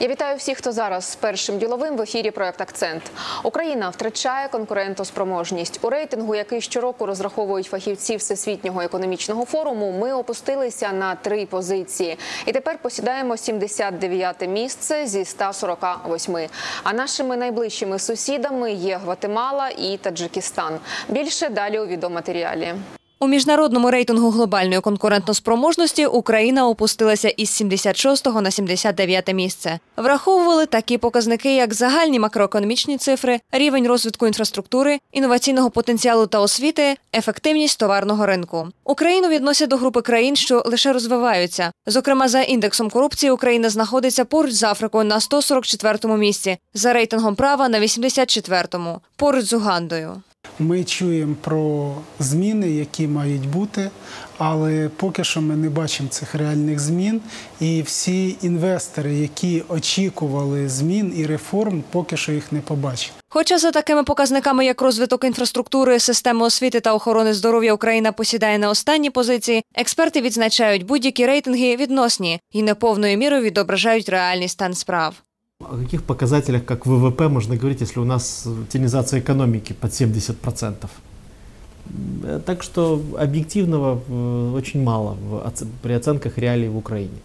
Я вітаю всіх, хто зараз з першим діловим в ефірі. Проект Акцент Україна втрачає конкурентоспроможність у рейтингу, який щороку розраховують фахівці всесвітнього економічного форуму. Ми опустилися на три позиції, і тепер посідаємо 79-те місце зі 148. А нашими найближчими сусідами є Гватемала і Таджикистан. Більше далі у відеоматеріалі. У міжнародному рейтингу глобальної конкурентоспроможності Україна опустилася із 76 на 79 місце. Враховували такі показники, як загальні макроекономічні цифри, рівень розвитку інфраструктури, інноваційного потенціалу та освіти, ефективність товарного ринку. Україну відносять до групи країн, що лише розвиваються. Зокрема, за індексом корупції Україна знаходиться поруч з Африкою на 144-му місці, за рейтингом права на 84-му, поруч з Угандою. Ми чуємо про зміни, які мають бути, але поки що ми не бачимо цих реальних змін. І всі інвестори, які очікували змін і реформ, поки що їх не побачили. Хоча за такими показниками, як розвиток інфраструктури, системи освіти та охорони здоров'я, Україна посідає на останній позиції, експерти відзначають, будь-які рейтинги відносні і неповною мірою відображають реальний стан справ. О каких показателях, как ВВП, можно говорить, если у нас тенизация экономики под 70%? Э, Так что объективного э, очень мало при оценках реалий в Украине.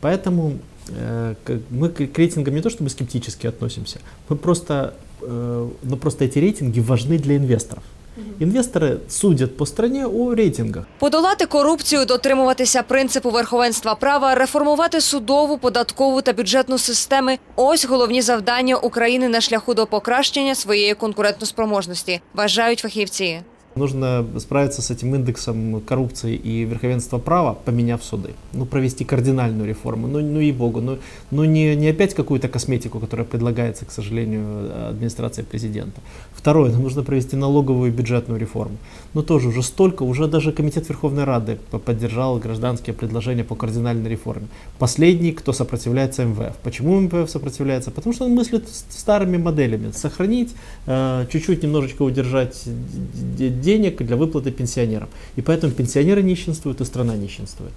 Поэтому э, мы к рейтингам не то чтобы скептически относимся, мы просто, но просто эти рейтинги важны для инвесторов. Инвесторы судять по стране у рейтингах. Подолати корупцію, дотримуватися принципу верховенства права, реформувати судову, податкову та бюджетну системи – ось головні завдання України на шляху до покращення своєї конкурентоспроможності, вважають фахівці. Нужно справиться с этим индексом коррупции и верховенства права, поменяв суды. Ну, провести кардинальную реформу. Ну, ну и богу. Ну, ну не, не опять какую-то косметику, которая предлагается, к сожалению, администрацией президента. Второе, нужно провести налоговую и бюджетную реформу. Но тоже уже столько, уже даже Комитет Верховной Рады по- поддержал гражданские предложения по кардинальной реформе. Последний, кто сопротивляется МВФ. Почему МВФ сопротивляется? Потому что он мыслит старыми моделями. Сохранить, э, чуть-чуть немножечко удержать денег для выплаты пенсионерам. И поэтому пенсионеры нищенствуют, и страна нищенствует.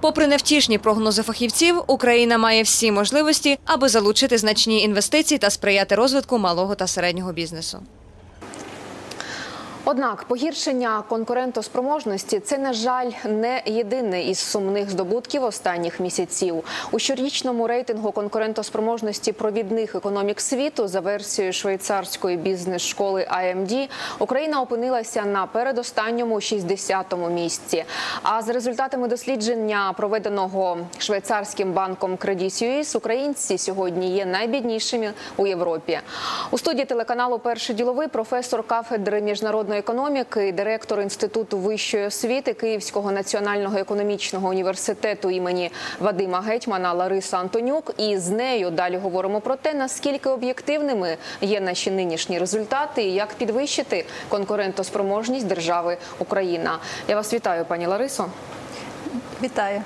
Попри невтішні прогнози фахівців, Україна має всі можливості, аби залучити значні інвестиції та сприяти розвитку малого та середнього бізнесу. Однак погіршення конкурентоспроможності це, на жаль, не єдиний із сумних здобутків останніх місяців. У щорічному рейтингу конкурентоспроможності провідних економік світу за версією швейцарської бізнес-школи IMD Україна опинилася на передостанньому 60-му місці. А з результатами дослідження, проведеного швейцарським банком Credit Suisse, українці сьогодні є найбіднішими у Європі. У студії телеканалу Перший діловий професор кафедри міжнародної економіки, директор інституту вищої освіти Київського національного економічного університету імені Вадима Гетьмана Лариса Антонюк. І з нею далі говоримо про те, наскільки об'єктивними є наші нинішні результати і як підвищити конкурентоспроможність держави Україна. Я вас вітаю, пані Ларисо. Вітаю.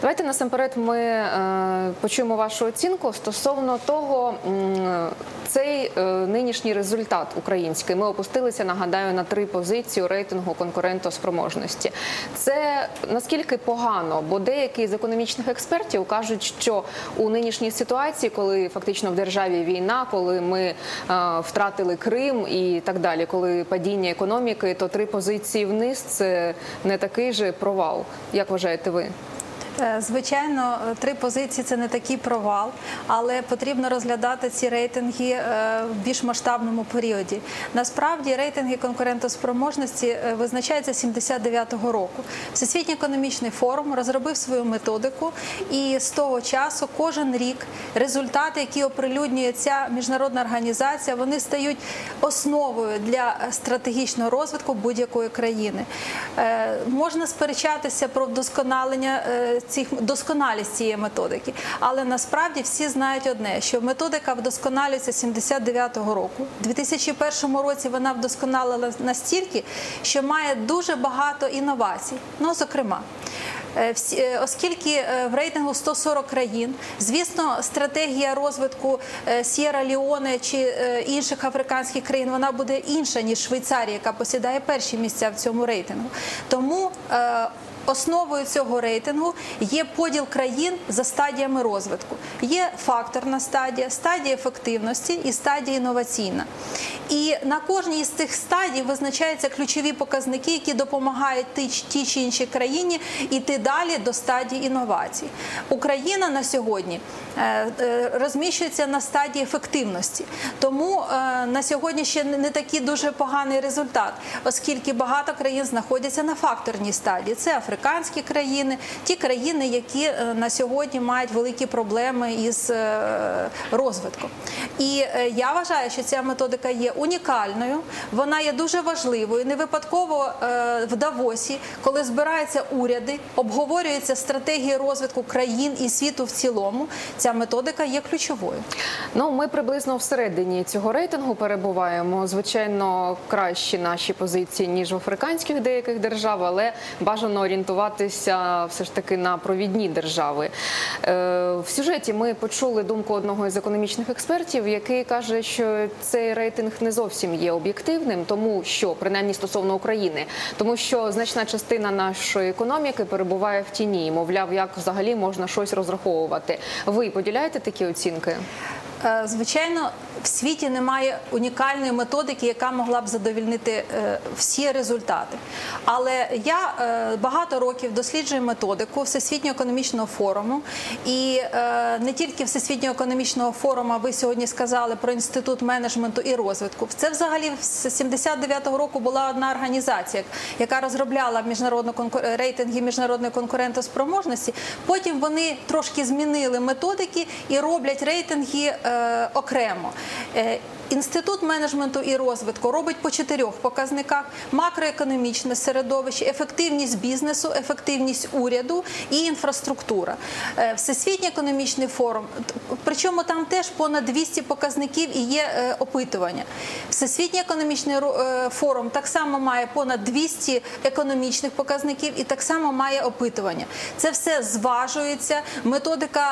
Давайте насамперед ми е, почуємо вашу оцінку стосовно того, цей е, нинішній результат український. Ми опустилися, нагадаю, на три позиції рейтингу конкурентоспроможності. Це наскільки погано, бо деякі з економічних експертів кажуть, що у нинішній ситуації, коли фактично в державі війна, коли ми е, втратили Крим і так далі, коли падіння економіки, то три позиції вниз це не такий же провал. Як вважаєте ви? Е, Звичайно, три позиції це не такий провал, але потрібно розглядати ці рейтинги е, в більш масштабному періоді. Насправді рейтинги конкурентоспроможності е, визначаються 79-го року. Всесвітній економічний форум розробив свою методику, і з того часу кожен рік результати, які оприлюднює ця міжнародна організація, вони стають основою для стратегічного розвитку будь-якої країни. Можна сперечатися про вдосконалення цих досконалість цієї методики, але насправді всі знають одне, що методика вдосконалюється 79-го року. У 2001 році вона вдосконалила настільки, що має дуже багато інновацій. Ну, зокрема. Е, е, Оскільки е, в рейтингу 140 країн, звісно, стратегія розвитку Сєра Ліоне чи інших африканських країн вона буде інша ніж Швейцарія, яка посідає перші місця в цьому рейтингу. Тому основою цього рейтингу є поділ країн за стадіями розвитку. Є факторна стадія, стадія ефективності і стадія інноваційна. І на кожній з цих стадій визначаються ключові показники, які допомагають тій чи іншій країні йти далі до стадії інновацій. Україна на сьогодні е, е, розміщується на стадії ефективності, тому е, на сьогодні ще не такий дуже поганий результат, оскільки багато країн знаходяться на факторній стадії. Це африканські країни, ті країни, які е, на сьогодні мають великі проблеми із е, розвитком. І е, я вважаю, що ця методика є унікальною, вона є дуже важливою. Не випадково в Давосі, коли збираються уряди, обговорюються стратегії розвитку країн і світу в цілому. Ця методика є ключовою. Ну, ми приблизно всередині цього рейтингу перебуваємо. Звичайно, кращі наші позиції ніж в африканських деяких держав, але бажано орієнтуватися все ж таки на провідні держави. Е, в сюжеті ми почули думку одного із економічних експертів, який каже, що цей рейтинг не зовсім є об'єктивним, тому що принаймні стосовно України, тому що значна частина нашої економіки перебуває в тіні. Мовляв, як взагалі можна щось розраховувати. Ви поділяєте такі оцінки? Е, Звичайно, в світі немає унікальної методики, яка могла б задовільнити е, всі результати. Але я е, багато років досліджую методику Всесвітнього економічного форуму. І е, не тільки Всесвітнього економічного форуму, ви сьогодні сказали про інститут менеджменту і розвитку. Це взагалі з 79-го року була одна організація, яка розробляла міжнародну рейтинги міжнародної конкурентоспроможності. Потім вони трошки змінили методики і роблять рейтинги е, окремо. Е, Інститут менеджменту і розвитку робить по чотирьох показниках: макроекономічне середовище, ефективність бізнесу, ефективність уряду і інфраструктура. Е, Всесвітній економічний форум, причому там теж понад 200 показників і є е, опитування. Всесвітній економічний форум так само має понад 200 економічних показників і так само має опитування. Це все зважується. Методика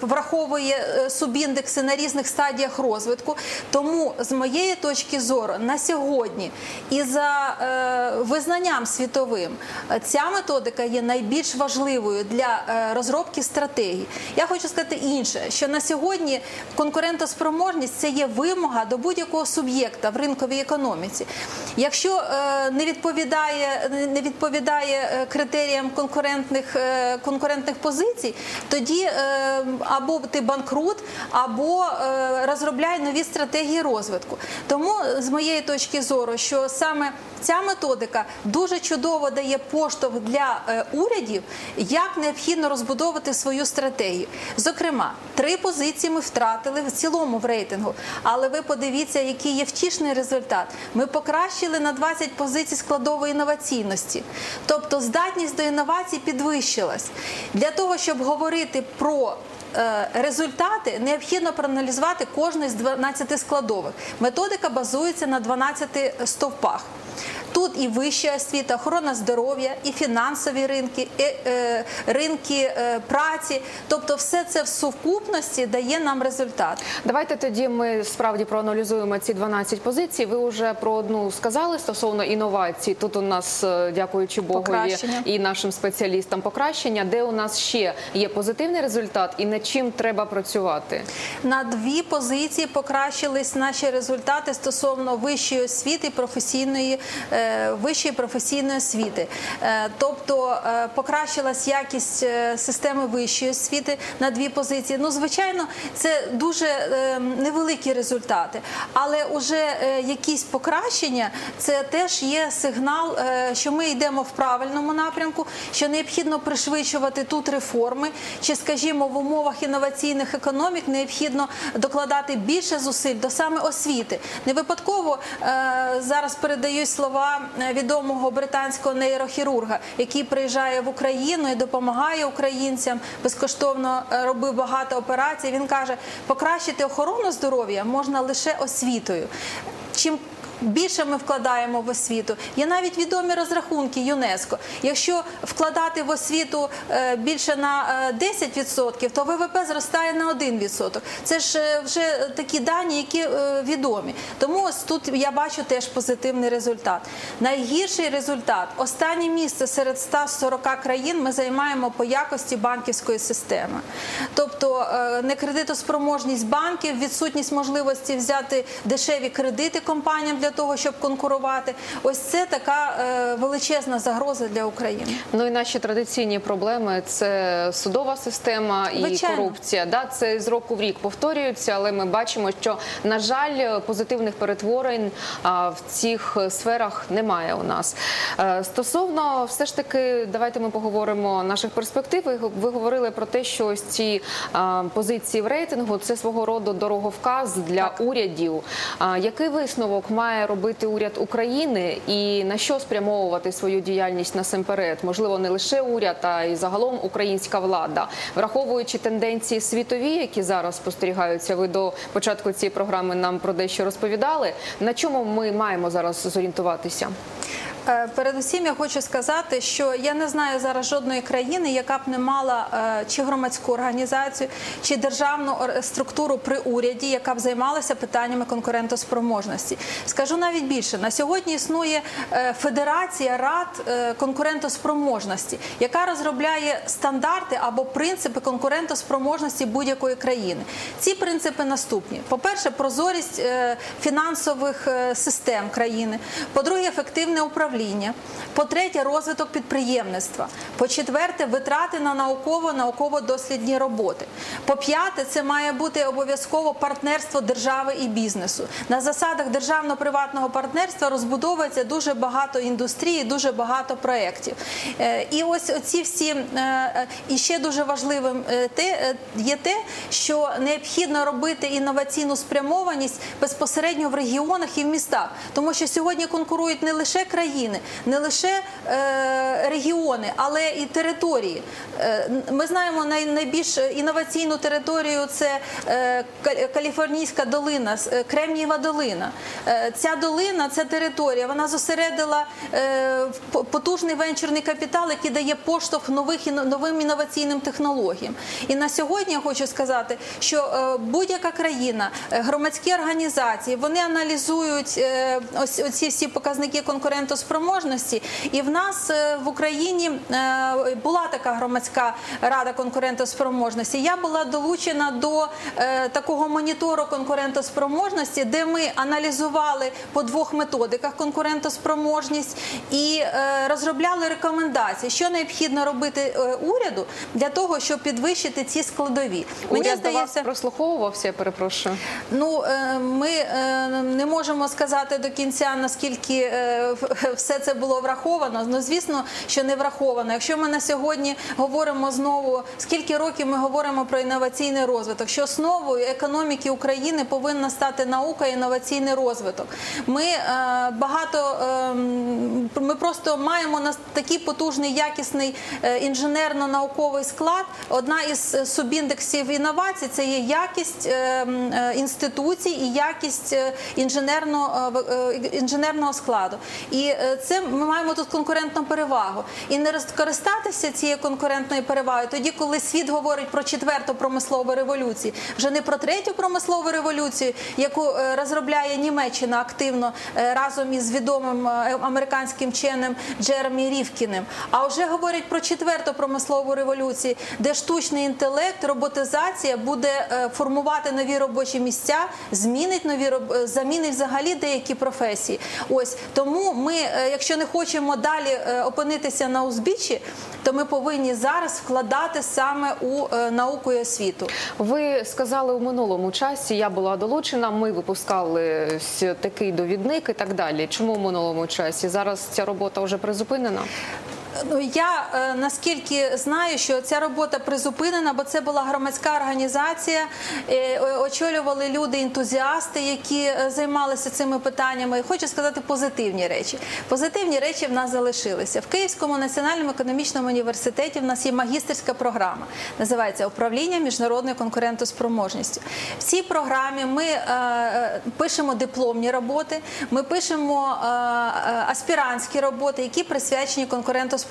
враховує субіндекси на різних стадіях розвитку. Тому, з моєї точки зору, на сьогодні і за е, визнанням світовим е, ця методика є найбільш важливою для е, розробки стратегій. Я хочу сказати інше, що на сьогодні конкурентоспроможність це є вимога до будь-якого суб'єкта в ринковій економіці. Якщо е, не відповідає, не відповідає е, критеріям конкурентних, е, конкурентних позицій, тоді е, або ти банкрут, або розробляй нові стратегії розвитку. Тому з моєї точки зору, що саме ця методика дуже чудово дає поштовх для е, урядів, як необхідно розбудовувати свою стратегію. Зокрема, три позиції ми втратили в цілому в рейтингу. Але ви подивіться, який є втішний результат. Ми покращили на 20 позицій складової інноваційності. Тобто здатність до інновацій підвищилась. Для того, щоб говорити про результати необхідно проаналізувати кожну з 12 складових. Методика базується на 12 стовпах. Тут і вища освіта, охорона здоров'я, і фінансові ринки, і е, ринки е, праці. Тобто, все це в сукупності дає нам результат. Давайте тоді ми справді проаналізуємо ці 12 позицій. Ви вже про одну сказали стосовно інновацій. Тут у нас, е, дякуючи Богу, є і нашим спеціалістам покращення, де у нас ще є позитивний результат і над чим треба працювати. На дві позиції покращились наші результати стосовно вищої освіти, професійної е, вищої професійної освіти. Е, Тобто е, покращилась якість е, системи вищої освіти на дві позиції. Ну, звичайно, це дуже е, невеликі результати, але уже е, якісь покращення це теж є сигнал, е, що ми йдемо в правильному напрямку, що необхідно пришвидшувати тут реформи, чи, скажімо, в умовах інноваційних економік необхідно докладати більше зусиль до саме освіти. Не випадково е, зараз передають слова е, відомого британського нейрохірурга, який приїжджає в Україну і допомагає українцям безкоштовно е, робив багато операцій. Він каже, покращити охорону здоров'я можна лише освітою. Чим більше ми вкладаємо в освіту. Є навіть відомі розрахунки ЮНЕСКО. Якщо вкладати в освіту е, більше на е, 10%, то ВВП зростає на 1%. Це ж е, вже такі дані, які е, відомі. Тому ось тут я бачу теж позитивний результат. Найгірший результат останнє місце серед 140 країн ми займаємо по якості банківської системи. Тобто е, некредитоспроможність банків, відсутність можливості взяти дешеві кредити компаніям для того, щоб конкурувати. Ось це така е, величезна загроза для України. Ну і наші традиційні проблеми це судова система і Звичайно. корупція. Да, це з року в рік повторюється, але ми бачимо, що на жаль, позитивних перетворень в цих сферах немає у нас. Е, Стосовно все ж таки, давайте ми поговоримо наших перспектив. Ви, ви говорили про те, що ось ці позиції в рейтингу це свого роду дороговказ для урядів. Який висновок має робити уряд України і на що спрямовувати свою діяльність насамперед? Можливо, не лише уряд, а й загалом українська влада, враховуючи тенденції світові, які зараз спостерігаються. Ви до початку цієї програми нам про дещо розповідали. На чому ми маємо зараз зорієнтуватися? Е, Передусім, я хочу сказати, що я не знаю зараз жодної країни, яка б не мала е, чи громадську організацію, чи державну структуру при уряді, яка б займалася питаннями конкурентоспроможності. Скажу навіть більше: на сьогодні існує е, федерація рад конкурентоспроможності, яка розробляє стандарти або принципи конкурентоспроможності будь-якої країни. Ці принципи наступні: по-перше, прозорість фінансових систем країни, по-друге, ефективне управління, по-третє, розвиток підприємництва, по-четверте, витрати на науково-науково-дослідні роботи. По-п'яте, це має бути обов'язково партнерство держави і бізнесу. На засадах державно-приватного партнерства розбудовується дуже багато індустрії, дуже багато проєктів. Е, І ось ці всі е, е, і ще дуже важливим є те, що необхідно робити інноваційну спрямованість безпосередньо в регіонах і в містах, тому що сьогодні конкурують не лише країни, не лише е, регіони, але і території. Е, Ми знаємо найбільш інноваційну територію це е, Каліфорнійська долина, Кремнієва долина. Ця долина, ця територія, вона зосередила потужний венчурний капітал, який дає поштовх нових новим інноваційним технологіям. І на сьогодні я хочу сказати, що будь-яка країна, громадські організації, вони аналізують ось оці всі показники конкурентоспроможності. І в нас е, в Україні е, була така громадська рада конкурентоспроможності. Я була долучена до е, такого монітору конкурентоспроможності, де ми аналізували по двох методиках конкурентоспроможність і розробляли рекомендації, що необхідно робити уряду для того, щоб підвищити ці складові. Уряд до вас прослуховувався, я перепрошую. Ну, ми не можемо сказати до кінця, наскільки е, все це було враховано. Ну, звісно, що не враховано. Якщо ми на сьогодні говоримо знову, скільки років ми говоримо про інноваційний розвиток, що основою економіки України повинна стати наука і інноваційний розвиток. Ми е, багато е, ми просто маємо на такий потужний якісний е, інженерно-науковий склад. Одна із е, субіндексів інновацій це є якість е, е, інституцій і якість е, інженерного, е, інженерного складу. І це ми маємо тут конкурентну перевагу. І не розкористатися цією конкурентною перевагою тоді, коли світ говорить про четверту промислову революцію, вже не про третю промислову революцію, яку е, розробляє Німеччина активно е, разом із відомим е, американським вченим Джеремі Рівкіним, а вже говорять про четверту промислову революцію, де штучний інтелект, роботизація буде формувати нові робочі місця, змінить нові замінить взагалі деякі професії. Ось тому ми, якщо не хочемо далі е, опинитися на узбіччі, то ми повинні зараз вкладати саме у е, науку і освіту. Ви сказали у минулому часі, я була долучена, ми випускали такий довідник і так далі. Чому в минулому часі? Зараз ця робота вже призупинена? Ну я е, наскільки знаю, що ця робота призупинена, бо це була громадська організація. е, Очолювали люди, ентузіасти, які е, займалися цими питаннями. І хочу сказати позитивні речі. Позитивні речі в нас залишилися в Київському національному економічному університеті. В нас є магістерська програма, називається Управління міжнародною конкурентоспроможністю. В цій програмі ми пишемо дипломні роботи, ми пишемо аспірантські роботи, які присвячені конкурентоспроможності.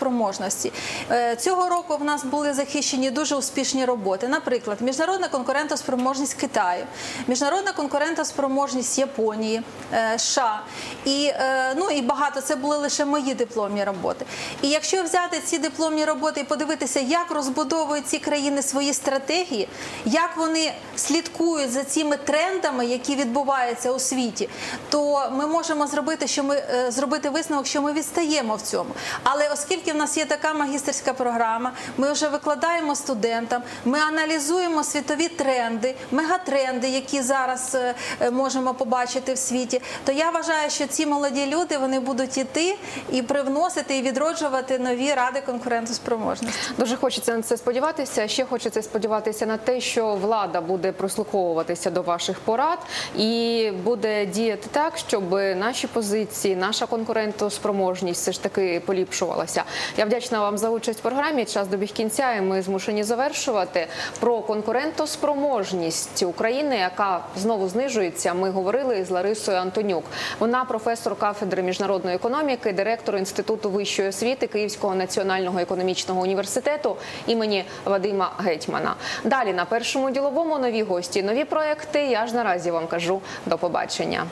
Е, Цього року в нас були захищені дуже успішні роботи. Наприклад, міжнародна конкурентоспроможність Китаю, міжнародна конкурентоспроможність Японії, е, США і е, ну і багато це були лише мої дипломні роботи. І якщо взяти ці дипломні роботи і подивитися, як розбудовують ці країни свої стратегії, як вони слідкують за цими трендами, які відбуваються у світі, то ми можемо зробити, що ми зробити висновок, що ми відстаємо в цьому. Але оскільки в нас є така магістерська програма, ми вже викладаємо студентам, ми аналізуємо світові тренди, мегатренди, які зараз е, е, можемо побачити в світі, то я вважаю, що ці молоді люди вони будуть іти і привносити і відроджувати нові ради конкурентоспроможності. Дуже хочеться на це сподіватися. Ще хочеться сподіватися на те, що влада буде прислуховуватися до ваших порад і буде діяти так, щоб наші позиції, наша конкурентоспроможність все ж таки поліпшувалася. Я вдячна вам за участь в програмі. Час добіг кінця, і ми змушені завершувати про конкурентоспроможність України, яка знову знижується. Ми говорили з Ларисою Антонюк. Вона професор кафедри міжнародної економіки, директор інституту вищої освіти Київського національного економічного університету імені Вадима Гетьмана. Далі на першому діловому нові гості, нові проекти. Я ж наразі вам кажу до побачення.